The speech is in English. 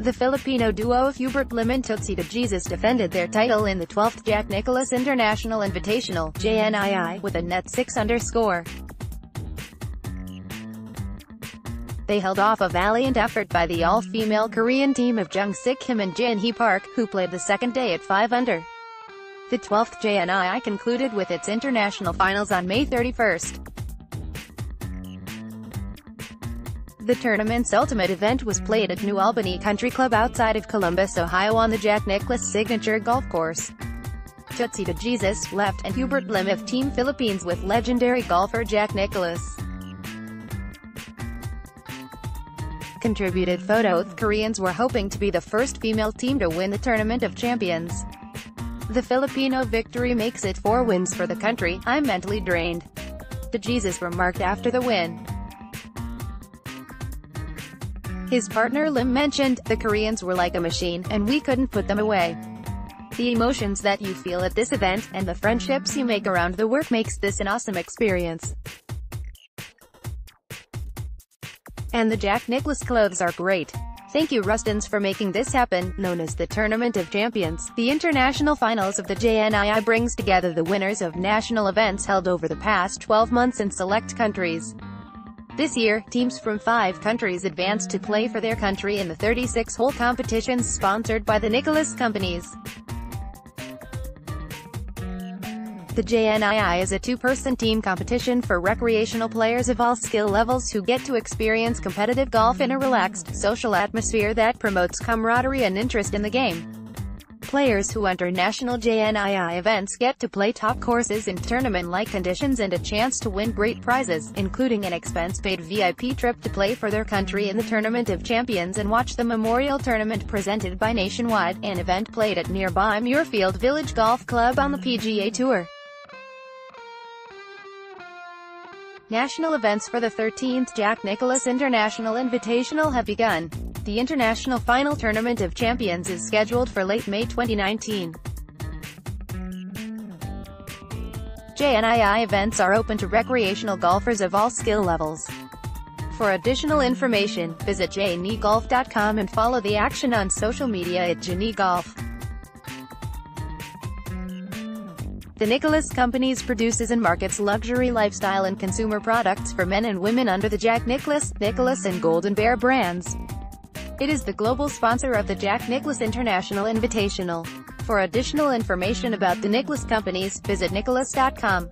The Filipino duo Hubert Lim and de Jesus defended their title in the 12th Jack Nicklaus International Invitational JNII, with a net 6 underscore. They held off a valiant effort by the all-female Korean team of Jeung Sik Kim and Jin Hee Park, who played the second day at 5 under. The 12th JNII concluded with its international finals on May 31st. The tournament's ultimate event was played at New Albany Country Club outside of Columbus, Ohio on the Jack Nicklaus Signature Golf Course. Tootsie de Jesus left and Hubert Lim of Team Philippines with legendary golfer Jack Nicklaus. Contributed photo The Koreans were hoping to be the first female team to win the Tournament of Champions. The Filipino victory makes it four wins for the country, I'm mentally drained. De Jesus remarked after the win. His partner Lim mentioned, the Koreans were like a machine, and we couldn't put them away. The emotions that you feel at this event, and the friendships you make around the work makes this an awesome experience. And the Jack Nicklaus clothes are great. Thank you Rustins for making this happen, known as the Tournament of Champions. The international finals of the JNII brings together the winners of national events held over the past 12 months in select countries. This year, teams from five countries advanced to play for their country in the 36-hole competitions sponsored by the Nicklaus Companies. The JNII is a two-person team competition for recreational players of all skill levels who get to experience competitive golf in a relaxed, social atmosphere that promotes camaraderie and interest in the game. Players who enter national JNII events get to play top courses in tournament-like conditions and a chance to win great prizes, including an expense-paid VIP trip to play for their country in the Tournament of Champions and watch the Memorial Tournament presented by Nationwide, an event played at nearby Muirfield Village Golf Club on the PGA Tour. National events for the 13th Jack Nicklaus International Invitational have begun. The International Final Tournament of Champions is scheduled for late May 2019. JNII events are open to recreational golfers of all skill levels. For additional information, visit jnigolf.com and follow the action on social media at jnigolf. The Nicklaus Companies produces and markets luxury lifestyle and consumer products for men and women under the Jack Nicklaus, Nicklaus and Golden Bear brands. It is the global sponsor of the Jack Nicklaus International Invitational. For additional information about the Nicklaus Companies, visit nicklaus.com.